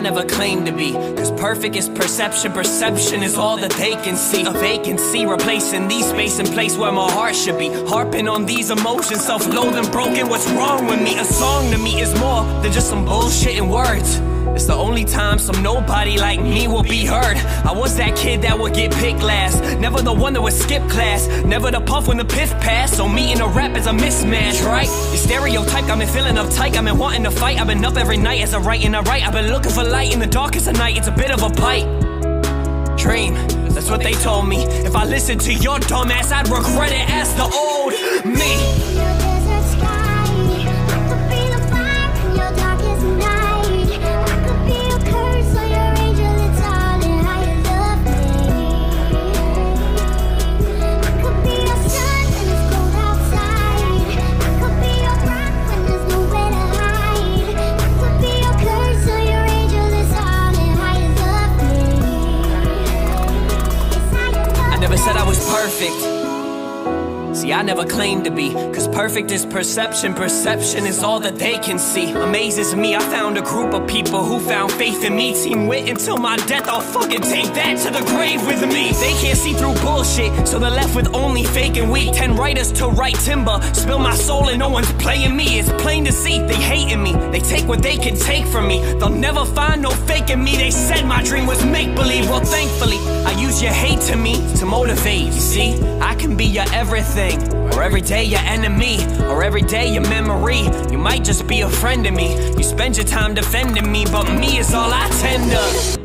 I never claimed to be, cause perfect is perception, perception is all that they can see. A vacancy replacing these space and place where my heart should be. Harping on these emotions, self loathing, broken, what's wrong with me? A song to me is more than just some bullshit in words. It's the only time some nobody like me will be heard. I was that kid that would get picked last. Never the one that would skip class. Never the puff when the piff passed. So me and a rap is a mismatch, right? You stereotype, I've been feeling uptight. I've been wanting to fight. I've been up every night as I write and I write. I've been looking for light in the darkest of night. It's a bit of a bite. Dream, that's what they told me. If I listened to your dumb ass, I'd regret it as the old me. Was perfect. See, I never claimed to be, cause perfect is perception. Perception is all that they can see. Amazes me, I found a group of people who found faith in me. Team wit until my death, I'll fucking take that to the grave with me. They can't see through bullshit, so they're left with only fake and weak. Ten writers to write timber, spill my soul and no one's playing me. It's plain to see, they hating me. They take what they can take from me. They'll never find no fake in me. They said my dream was make believe. Well, thankfully, I use your hate to me to motivate. You see, I can be your Or every day your enemy, or every day your memory. You might just be a friend to me. You spend your time defending me, but me is all I tend to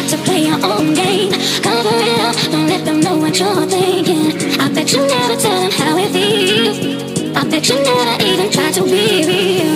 like to play your own game. Cover it up, don't let them know what you're thinking. I bet you never tell them how it feels. I bet you never even try to be real.